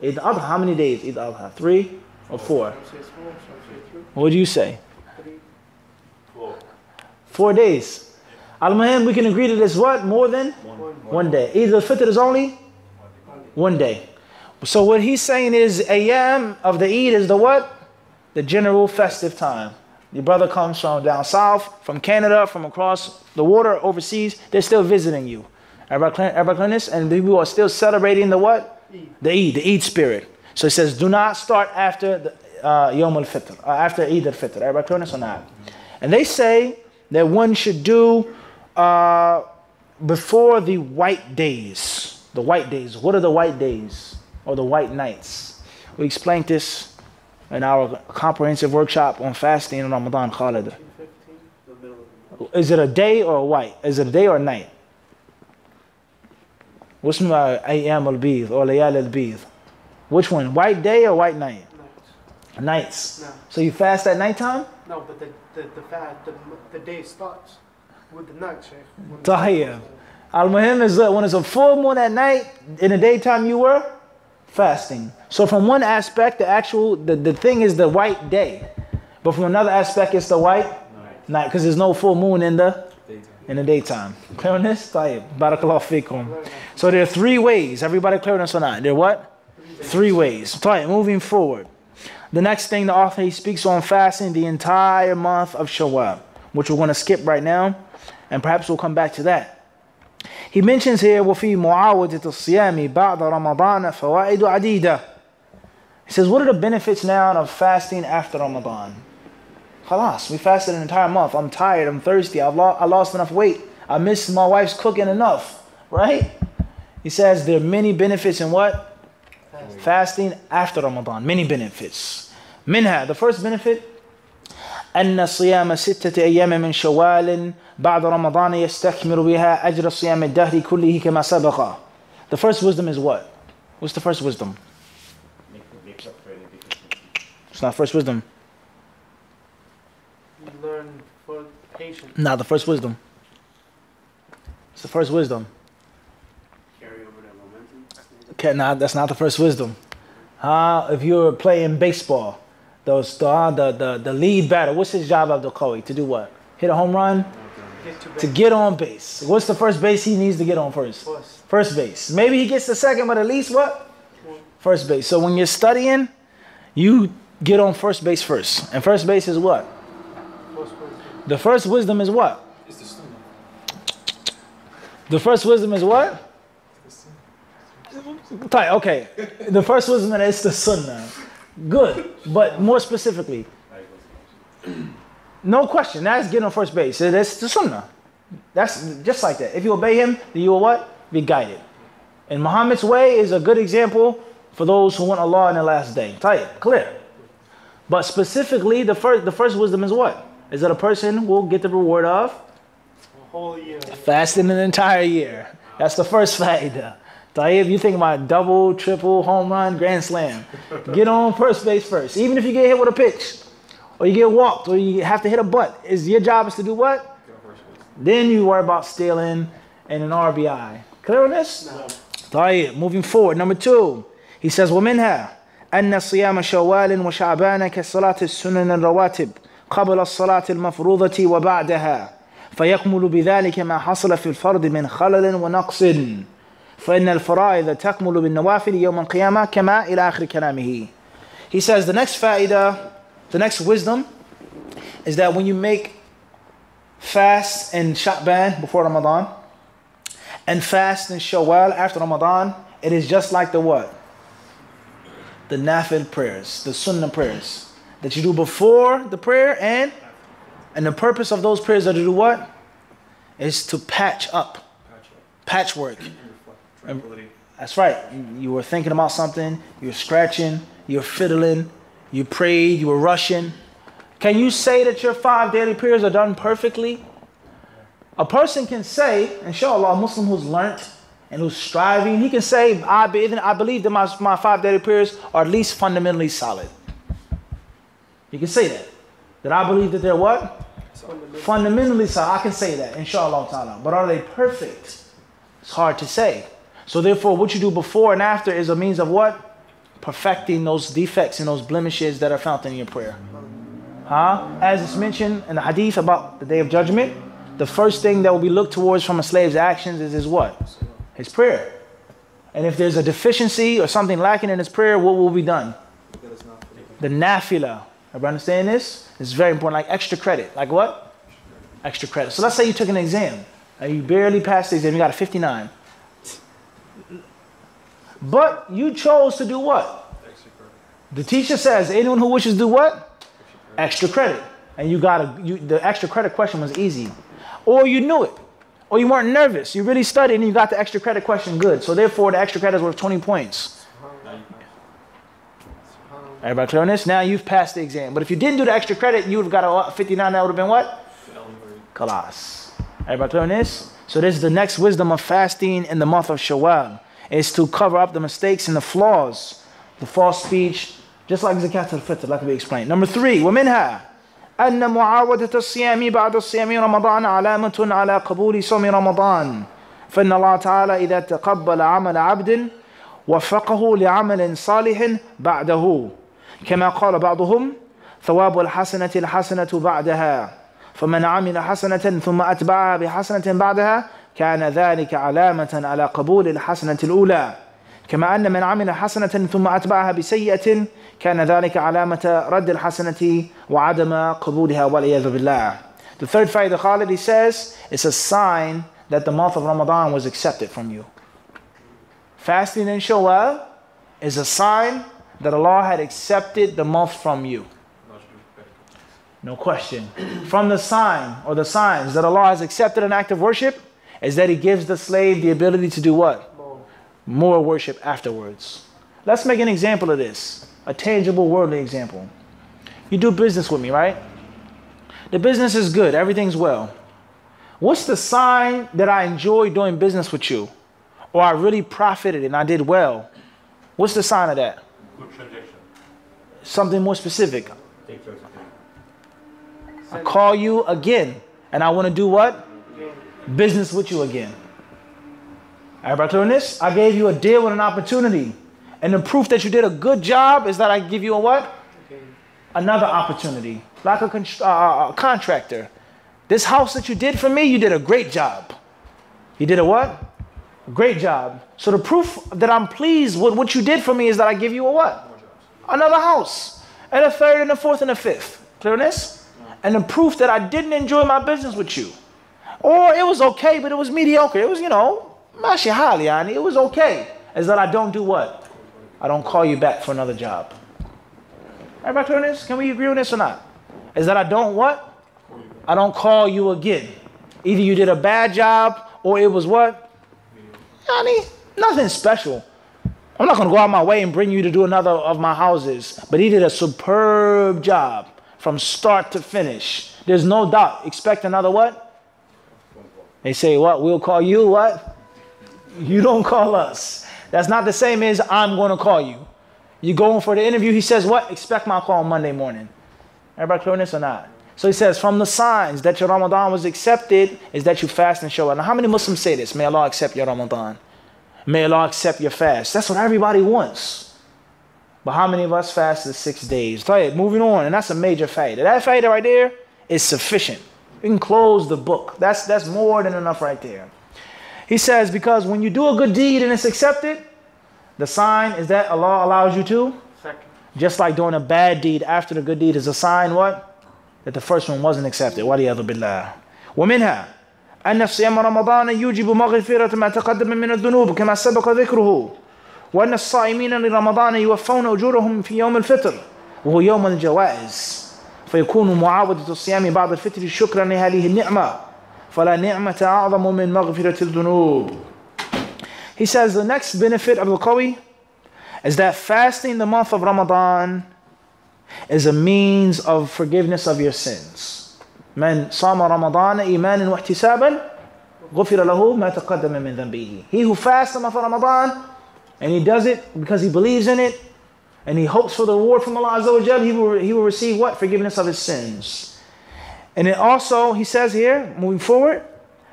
Eid Adha. How many days? Eid Adha. Three or four? Some say four, some say three, What do you say? three. Four days. Al-Muhim, we can agree that it's what? More than One. one day. Eid al-Fitr is only one day. So what he's saying is ayam of the Eid is the what? The general festive time. Your brother comes from down south, from Canada, from across the water, overseas. They're still visiting you. Everybody clear, everybody clear this? And people are still celebrating the what? Eid. The Eid, the Eid spirit. So it says, do not start after the uh, Yom al-Fitr, uh, after Eid al-Fitr. Everybody clear this or not? And they say that one should do uh, before the white days. The white days. What are the white days? Or the white nights? We explained this in our comprehensive workshop on fasting in Ramadan, Khalid. 15, the middle of the month. Is it a day or a white? Is it a day or a night? What's my ayam al bid or layal al bid? Which one? White day or white night? Night. Nights. No, So you fast at nighttime? no, but the the the the, the day starts with the night, Sheikh. When Tahiyyah. Al Muhim is that when it's a full moon at night, in the daytime you were fasting. So from one aspect, the actual the, the thing is the white day. But from another aspect, it's the white night. Because there's no full moon in the in the daytime. Clear on this? Tayyib. Barakallahu fikum. So there are three ways. Everybody clear on this or not? There are what? Three ways. Tayyib. Moving forward. The next thing the author he speaks on fasting the entire month of Shawwal, which we're going to skip right now, and perhaps we'll come back to that. He mentions here وفي معاودة الصيام بعد رمضان فوائد عديدة. He says, what are the benefits now of fasting after Ramadan? Khalas, we fasted an entire month. I'm tired. I'm thirsty. I've lo- I lost enough weight. I miss my wife's cooking enough. Right? He says there are many benefits in what? Fasting. Fasting after Ramadan. Many benefits. منها, the first benefit أن صيام ستة أيام من شوال بعد رمضان يستكمل بها أجر صيام الدهر كله كما سبق. The first wisdom is what? What's the first wisdom? It's not first wisdom. You learn for patience. Not the first wisdom. It's the first wisdom. Carry over that momentum. Okay, nah, that's not the first wisdom. Uh, if you're playing baseball, those the, uh, the the the lead batter, what's his job Abdul Qawi? To do what? Hit a home run? To get on base. What's the first base he needs to get on first? first. Base. Maybe he gets the second, but at least what? First base. So when you're studying, you get on first base first. And first base is what? The first wisdom is what? The first wisdom is what? Okay. The first wisdom is the sunnah. Good. But more specifically, no question. That's getting on first base. That's the sunnah. That's just like that. If you obey him, then you will what? Be guided. And Muhammad's way is a good example for those who want Allah in the last day. Tight, clear. But specifically, the first the first wisdom is what? Is that a person will get the reward of A whole year. fasting an entire year. That's the first faida. Like if you think about double, triple, home run, grand slam, get on first base first. Even if you get hit with a pitch, or you get walked, or you have to hit a bunt, is your job is to do what? Then you worry about stealing and an RBI. Clear on this? No. طيب, moving forward. Number two, he says, ومنها أن صيام شوال وشعبان كالصلاة السنن الرواتب قبل الصلاة المفروضة وبعدها فيكمل بذلك ما حصل في الفرد من خلل ونقص. فإن الفرائض تكمل بالنوافل يوم القيامة كما إلى آخر كلامه He says the next faida, the next wisdom is that when you make fast in Sha'ban before Ramadan and fast in Shawwal after Ramadan, it is just like the what? The nafil prayers, the sunnah prayers that you do before the prayer and and the purpose of those prayers are to do what? Is to patch up, patchwork. Tranquility. That's right. You, you were thinking about something, you were scratching, you were fiddling, you prayed, you were rushing. Can you say that your five daily prayers are done perfectly? A person can say, inshallah, a Muslim who's learnt and who's striving, he can say, I, be, I believe that my, my five daily prayers are at least fundamentally solid. He can say that. That I believe that they're what? Fundamental. fundamentally so I can say that, inshallah ta'ala. But are they perfect? It's hard to say. So therefore, what you do before and after is a means of what? Perfecting those defects and those blemishes that are found in your prayer. Huh? As it's mentioned in the hadith about the day of judgment, the first thing that will be looked towards from a slave's actions is his what? His prayer. And if there's a deficiency or something lacking in his prayer, what will be done? The nafila. Everybody understand this? It's very important, like extra credit. Like what? Extra credit. So let's say you took an exam and you barely passed the exam, you got a 59. But you chose to do what? extra credit. The teacher says anyone who wishes to do what? Extra credit. And you got a, you, the extra credit question was easy. Or you knew it. Or you weren't nervous. You really studied and you got the extra credit question good. So therefore the extra credit is worth 20 points. Everybody clear on this? Now you've passed the exam. But if you didn't do the extra credit, you would have got a 59. That would have been what? Kalas. Everybody clear on this? So this is the next wisdom of fasting in the month of Shawwal. Is to cover up the mistakes and the flaws, the false speech, just like zakat al-fitr, like we explained. Number three, ومنها أن معاودة الصيام بعد الصيام رمضان علامة على قبول صوم رمضان. فإن الله تعالى إذا تقبل عمل عبد وفقه لعمل صالح بعده. كما قال بعضهم ثواب الحسنة الحسنة بعدها. فمن عمل حسنة ثم أتبعها بحسنة بعدها كان ذلك علامة على قبول الحسنة الأولى كما أن من عمل حسنة ثم أتبعها بسيئة كان ذلك علامة رد الحسنة وعدم قبولها والعياذ بالله. The third faida Khalid he says it's a sign that the month of Ramadan was accepted from you. Fasting in Shawwal is a sign that Allah had accepted the month from you. not to do better. No question. From the sign or the signs that Allah has accepted an act of worship is that He gives the slave the ability to do what? More. More worship afterwards. Let's make an example of this a tangible, worldly example. You do business with me, right? The business is good, everything's well. What's the sign that I enjoy doing business with you? Or I really profited and I did well? What's the sign of that? Good transaction. Something more specific. Take care of it. I call you again and I want to do what? Business with you again. Everybody clear on this? I gave you a deal and an opportunity. And the proof that you did a good job is that I give you a what? Again. Another opportunity. Like a, const- uh, a contractor. This house that you did for me, you did a great job. You did a what? Great job. So the proof that I'm pleased with what you did for me is that I give you a what? Another house. And a third and a fourth and a fifth. Clear on this? And the proof that I didn't enjoy my business with you. Or it was okay, but it was mediocre. It was, you know, mashi hali. It was okay. Is that I don't do what? I don't call you back for another job. Everybody clear on this? Can we agree on this or not? Is that I don't what? I don't call you again. Either you did a bad job or it was what? Yani, nothing special. I'm not going to go out my way and bring you to do another of my houses. But he did a superb job from start to finish. There's no doubt. Expect another what? They say, what? We'll call you what? You don't call us. That's not the same as I'm going to call you. You going for the interview, he says, what? Expect my call Monday morning. Everybody clear on this or not? So he says, from the signs that your Ramadan was accepted is that you fast and Shawwal. Now, how many Muslims say this? May Allah accept your Ramadan. May Allah accept your fast. That's what everybody wants. But how many of us fasted six days? Tell moving on, and that's a major faida. That faida right there is sufficient You can close the book. That's that's more than enough right there. He says, because when you do a good deed and it's accepted, the sign is that Allah allows you to. Second. Just like doing a bad deed after the good deed is a sign what? That the first one wasn't accepted. وَلِيَذُ بِاللَّهِ ومنها أن صيام رمضان يوجب مغفرة ما تقدم من الذنوب كما سبق ذكره وأن الصائمين لرمضان يوفون أجورهم في يوم الفطر وهو يوم الجوائز فيكون معاودة الصيام بعد الفطر شكرا لهذه النعمة فلا نعمة أعظم من مغفرة الذنوب He says the next benefit of the Qawi is that fasting the month of Ramadan is a means of forgiveness of your sins. من صام رمضان إيمانا واحتسابا غفر له ما تقدم من ذنبه. He who fasts the month of Ramadan and he does it because he believes in it and he hopes for the reward from Allah Azza wa he will, he will receive what? Forgiveness of his sins. And it also, he says here, moving forward,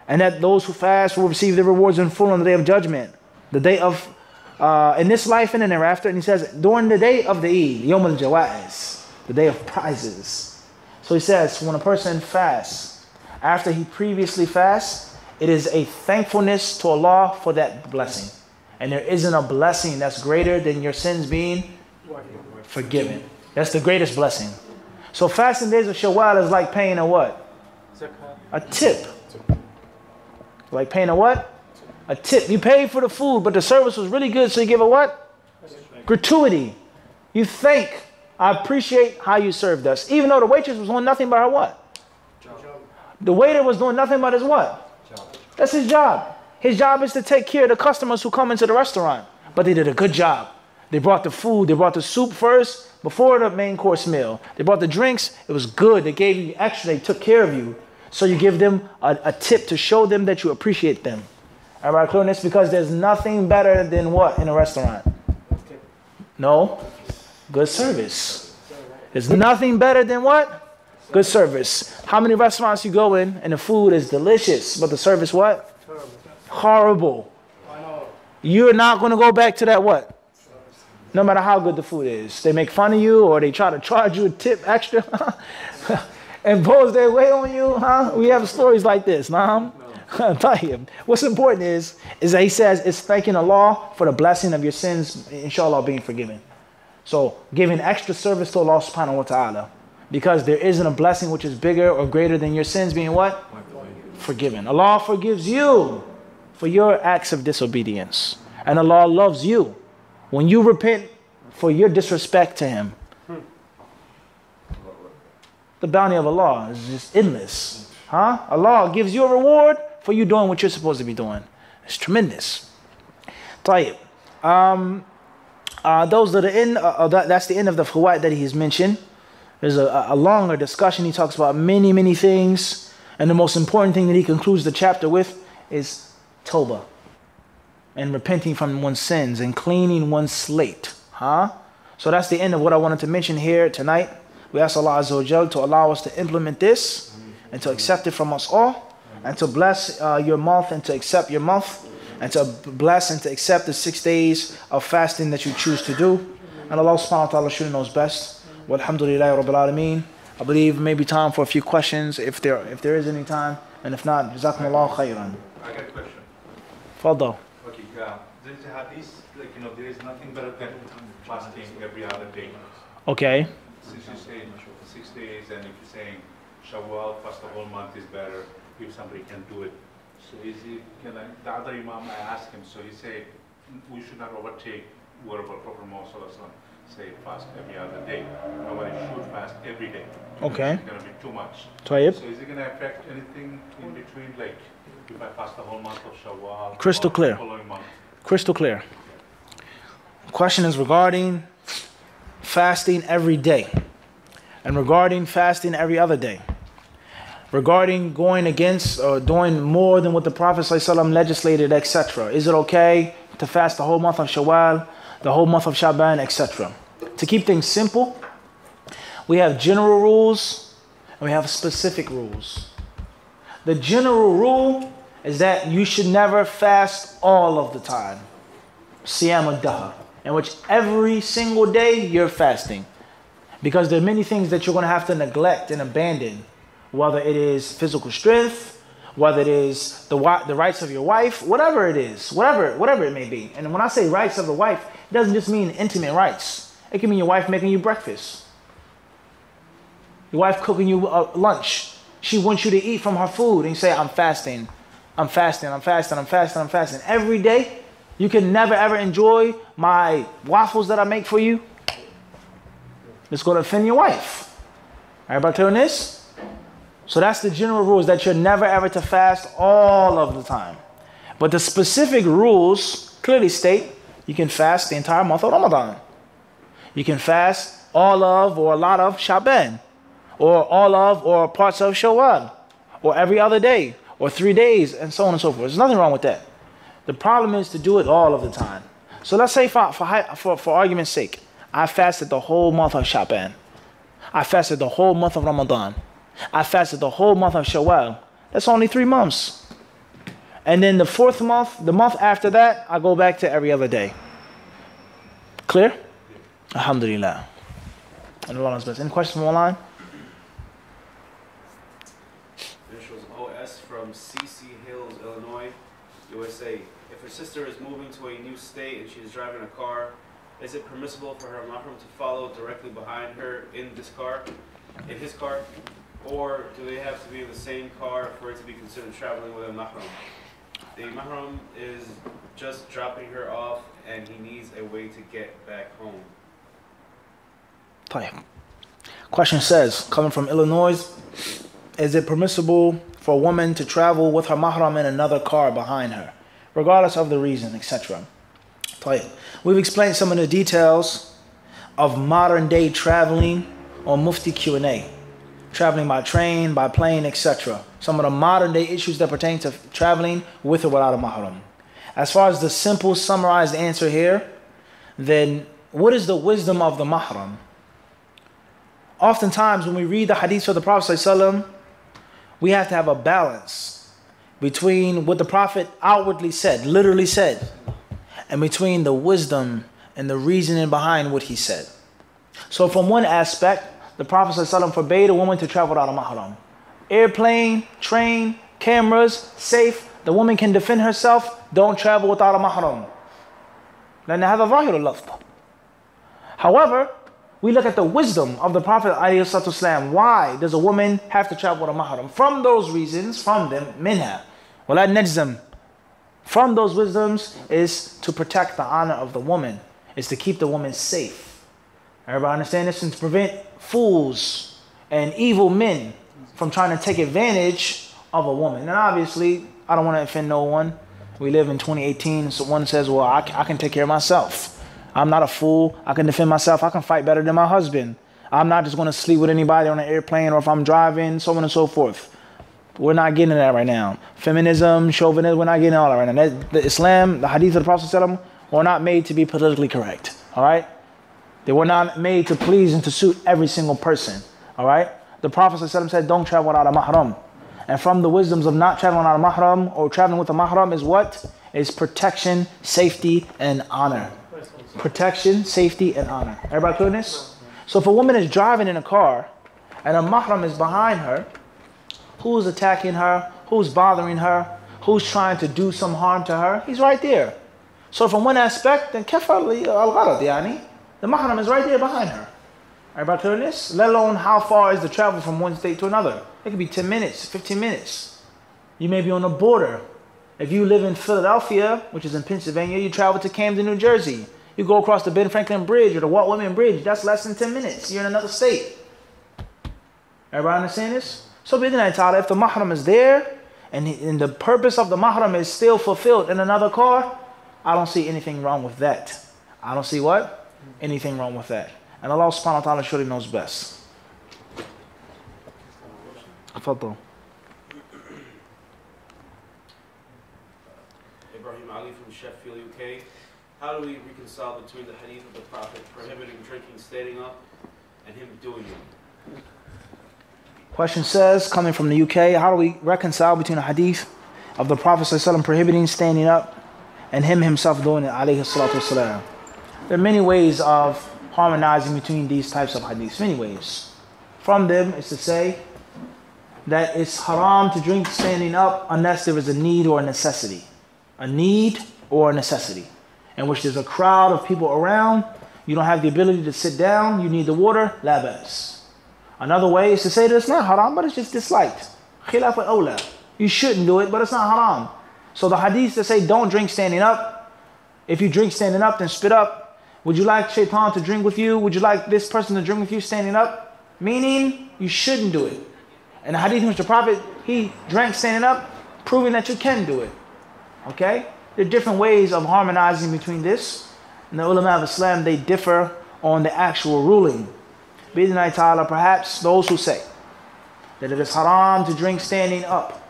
and that those who fast will receive their rewards in full on the day of judgment, the day of, uh, in this life and in thereafter. And he says, during the day of the Eid, Yom al the day of prizes. So he says, when a person fasts, after he previously fasts, it is a thankfulness to Allah for that blessing. And there isn't a blessing that's greater than your sins being forgiven. That's the greatest blessing. So fasting days of Shawwal is like paying a what? A tip. Like paying a what? A tip. You paid for the food, but the service was really good, so you give a what? Gratuity. You thank. I appreciate how you served us. Even though the waitress was doing nothing but her what? The waiter was doing nothing but his what? That's his job. His job is to take care of the customers who come into the restaurant. But they did a good job. They brought the food, they brought the soup first before the main course meal. They brought the drinks, it was good. They gave you extra, they took care of you. So you give them a, a tip to show them that you appreciate them. Everybody clear on this? Because there's nothing better than what in a restaurant? No? Good service. There's nothing better than what? Good service. How many restaurants you go in and the food is delicious, but the service what? Terrible. Horrible. You're not going to go back to that what? No matter how good the food is. They make fun of you or they try to charge you a tip extra. and Impose their weight on you, huh? We have stories like this, nah? Tayyib. What's important is, is that he says it's thanking Allah for the blessing of your sins, inshallah, being forgiven. So giving extra service to Allah subhanahu wa ta'ala. Because there isn't a blessing which is bigger or greater than your sins being what? Forgiven. Allah forgives you for your acts of disobedience. And Allah loves you when you repent for your disrespect to Him, the bounty of Allah is just endless. Huh? Allah gives you a reward for you doing what you're supposed to be doing. It's tremendous. Tayyib. Um, uh, those are the uh, end. Uh, that, that's the end of the fawaid that he's mentioned. There's a, a, longer discussion. He talks about many, many things, and the most important thing that he concludes the chapter with is Toba and repenting from one's sins and cleaning one's slate. Huh? So that's the end of what I wanted to mention here tonight. We ask Allah Azza to allow us to implement this and to accept it from us all and to bless uh, your month and to accept your month and to bless and to accept the six days of fasting that you choose to do. And Allah subhanahu wa ta'ala surely knows best. Walhamdulillahi Rabbil Alameen. I believe maybe time for a few questions if there if there is any time. And if not, Jazakumullah khairan. I got a question. Fadal. Yeah. There is hadith, like, you know, there is nothing better than fasting every other day. Okay. Since you say six days, and if you're saying Shawwal, fast the whole month is better, if somebody can do it. So is it, can I, the other Imam, I asked him, so he said, mm, we should not overtake what about Prophet Muhammad Sallallahu Alaihi Wasallam, say fast every other day. Nobody should fast every day. Okay. It's gonna be too much. Tayyib. So is it gonna affect anything in between, like, if I fast the whole month of Shawwal? Crystal clear. Following month? Crystal clear. Question is regarding fasting every day and regarding fasting every other day. Regarding going against or doing more than what the Prophet ﷺ legislated, etc. Is it okay to fast the whole month of Shawwal, the whole month of Shaban, etc.? To keep things simple, we have general rules and we have specific rules. The general rule is that you should never fast all of the time. Siyam al-Dahr, in which every single day you're fasting. Because there are many things that you're going to have to neglect and abandon whether it is physical strength, whether it is the, the rights of your wife, whatever it is, whatever, whatever it may be. And when I say rights of the wife, it doesn't just mean intimate rights. It can mean your wife making you breakfast, your wife cooking you uh, lunch. She wants you to eat from her food and you say, I'm fasting, I'm fasting, I'm fasting, I'm fasting, I'm fasting. Every day, you can never ever enjoy my waffles that I make for you. It's going to offend your wife. Everybody clear on this? So that's the general rules that you're never ever to fast all of the time. But the specific rules clearly state you can fast the entire month of Ramadan. You can fast all of or a lot of Shaban, or all of or parts of Shawwal, or every other day, or three days, and so on and so forth. There's nothing wrong with that. The problem is to do it all of the time. So let's say for, for, for, argument's sake, I fasted the whole month of Shaban. I fasted the whole month of Ramadan. I fasted the whole month of Shawwal. That's only three months. And then the fourth month, the month after that, I go back to every other day. Clear? Alhamdulillah. And Allah knows best. Any questions from online? Initials OS from CC Hills, Illinois, USA. If her sister is moving to a new state and she is driving a car, is it permissible for her mahram to follow directly behind her in this car, in his car? Or do they have to be in the same car for it to be considered traveling with a mahram? The mahram is just dropping her off and he needs a way to get back home play. Question says, coming from Illinois, is it permissible for a woman to travel with her mahram in another car behind her, regardless of the reason, etc.? Play. We've explained some of the details of modern day traveling on Mufti Q&A. Traveling by train, by plane, etc. Some of the modern day issues that pertain to traveling with or without a mahram. As far as the simple summarized answer here, then what is the wisdom of the mahram? Oftentimes, when we read the hadith of the Prophet, ﷺ, we have to have a balance between what the Prophet outwardly said, literally said, and between the wisdom and the reasoning behind what he said. So, from one aspect, the Prophet ﷺ forbade a woman to travel without a mahram. Airplane, train, cameras, safe. The woman can defend herself. Don't travel without a mahram. لأن هذا ظاهر اللفظ. However, we look at the wisdom of the Prophet ﷺ. Why does a woman have to travel to Mahram? From those reasons, from them, minha. Wala najzam. From those wisdoms is to protect the honor of the woman, is to keep the woman safe. Everybody understand this? And to prevent fools and evil men from trying to take advantage of a woman. And obviously, I don't want to offend no one. We live in 2018, so one says, well, I, I can take care of myself. I'm not a fool. I can defend myself. I can fight better than my husband. I'm not just going to sleep with anybody on an airplane or if I'm driving, so on and so forth. We're not getting that right now. Feminism, chauvinism, we're not getting all that right now. The Islam, the hadith of the Prophet were not made to be politically correct. All right? They were not made to please and to suit every single person. All right? The Prophet said, don't travel without a mahram. And from the wisdoms of not traveling without a mahram or traveling with a mahram is what? Is protection, safety, and honor. Protection, safety, and honor. Everybody clear this? So if a woman is driving in a car and a mahram is behind her, who's attacking her? Who's bothering her? Who's trying to do some harm to her? He's right there. So from one aspect, then kafar al-gharad, yani. The mahram is right there behind her. Everybody clear this? Let alone how far is the travel from one state to another. It could be 10 minutes, 15 minutes. You may be on the border. If you live in Philadelphia, which is in Pennsylvania, you travel to Camden, New Jersey. You go across the Ben Franklin Bridge or the Walt Whitman Bridge. That's less than 10 minutes. You're in another state. Everybody understand this? So, bidnai ta'ala, if the mahram is there and, he- and the purpose of the mahram is still fulfilled in another car, I don't see anything wrong with that. I don't see what? Anything wrong with that. And Allah subhanahu wa ta'ala surely knows best. تفضل. How do we reconcile between the hadith of the Prophet prohibiting drinking standing up and him doing it? Question says, coming from the UK, how do we reconcile between the hadith of the Prophet ﷺ prohibiting standing up and him himself doing it? There are many ways of harmonizing between these types of hadiths, many ways. From them is to say, that it's haram to drink standing up unless there is a need or a necessity. A need or a necessity. In which there's a crowd of people around, you don't have the ability to sit down, you need the water, la bas. Another way is to say that it's not haram, but it's just disliked. Khilaf al-awla. You shouldn't do it, but it's not haram. So the hadiths that say don't drink standing up, if you drink standing up, then spit up. Would you like shaitan to drink with you? Would you like this person to drink with you standing up? Meaning, you shouldn't do it. And the hadith in which the Prophet, he drank standing up, proving that you can do it. Okay? There are different ways of harmonizing between this. And the ulama of Islam, they differ on the actual ruling. Bidnai ta'ala, perhaps those who say that it is haram to drink standing up,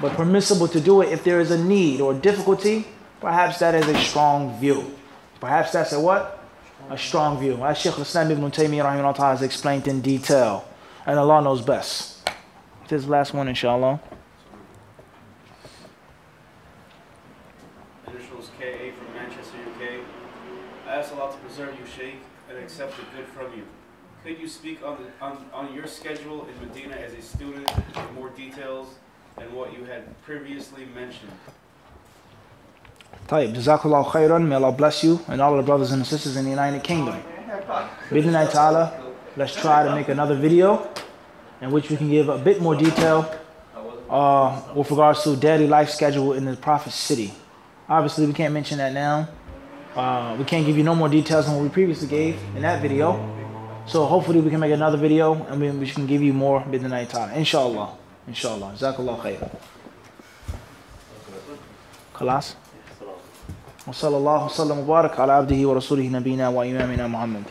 but permissible to do it if there is a need or difficulty, perhaps that is a strong view. Perhaps that's a what? A strong view. As Shaykh al-Islam ibn Taymiyyah has explained in detail. And Allah knows best. This last one, inshallah. Initials KA from Manchester, UK. I ask Allah to preserve you, Sheikh, and accept the good from you. Could you speak on, the, on, on your schedule in Medina as a student in more details than what you had previously mentioned? طيب Jazakallah khairan. May Allah bless you and all the brothers and sisters in the United Kingdom. Bidnai ta'ala, let's try to make another video in which we can give a bit more detail uh, with regards to daily life schedule in the Prophet's city. Obviously, we can't mention that now. Uh, we can't give you no more details than what we previously gave in that video. So hopefully we can make another video and we, we can give you more Bidnai ta'ala. Inshallah. Inshallah. Jazakallah khair. خلاص وصلى الله وسلم وبارك على عبده ورسوله نبينا وإمامنا محمد